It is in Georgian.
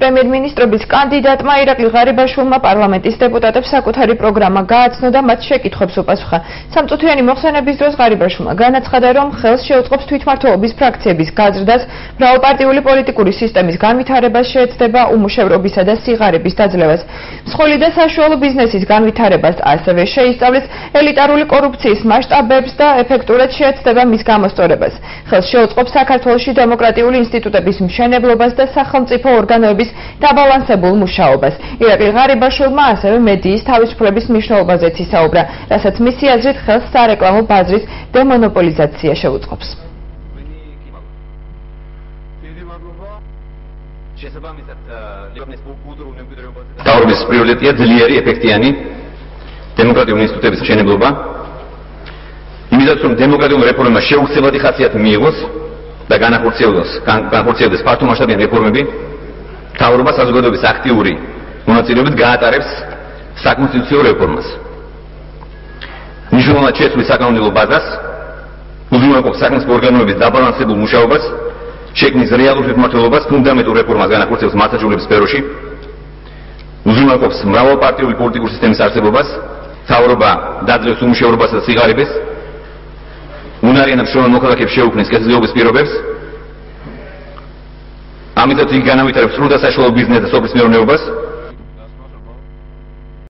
პრემიერ-მინისტრობის კანდიდატმა ირაკლი ღარიბაშვილმა პარლამენტის დეპუტატებს საკუთარი პროგრამა გააცნო და მათ შეკითხვებს უპასუხა. სამწუთიანი მოხსენების დროს ღარიბაშვილმა განაცხადა, რომ ხელს შეუწყობს თვითმმართველობის ფრაქციების გაზრდას, მრავალპარტიული პოლიტიკური სისტემის განვითარებას შეეცდება უმუშევრობისა და სიღარიბის დაძლევას. მსხვილი და საშუალო ბიზნესის განვითარებას ასევე შეისწავლის ელიტარული კორუფციის მასშტაბებს და ეფექტურად შეეცდება მის გამოსწორებას. ხელს შეუწყობს საქართველოსი დემოკრატიული ინსტიტუტების მშენებლობას და სახელმწიფო ორგანოების დაბალანსებულ მუშაობას. ირაკლი ღარიბაშვილმა ასევე მედიის თავისუფლების მნიშვნელობაზეც ისაუბრა, რასაც მისი აზრით ხელს სარეკლამო ბაზრის დემონოპოლიზაცია შეუწყობს. დაურბის პრიორიტეტია ძლიერი ეფექტიანი დემოკრატიული ინსტიტუტების მშენებლობა. იმისათვის რომ დემოკრატიული რეფორმა შეუცვლელი ხასიათი მიიღოს და განახორციელოს განახორციელდეს ფართო მასშტაბიანი რეფორმები, თავრობა საზოგადოების აქტიური მონაწილეობით გაატარებს საკონსტიტუციო რეფორმას. მნიშვნელოვნად შეცვლის საკანონმდებლო ბაზას, უზრუნველყოფს საკონსტიტუციო ორგანოების დაბალანსებულ მუშაობას, შექმნის რეალურ თვითმმართველობას, ფუნდამენტურ რეფორმას განახორციელებს მასაჟურების სფეროში, უზრუნველყოფს მრავალპარტიული პოლიტიკური სისტემის არსებობას, თავრობა დაძლევს უმუშევრობასა და სიღარიბეს, უნარიანად შრომელ მოქალაქეებს შეუქმნის კეთილდღეობის პირობებს, ამიტომ იგი განავითარებს სრულ და საშუალო ბიზნესს და სოფლის მეურნეობას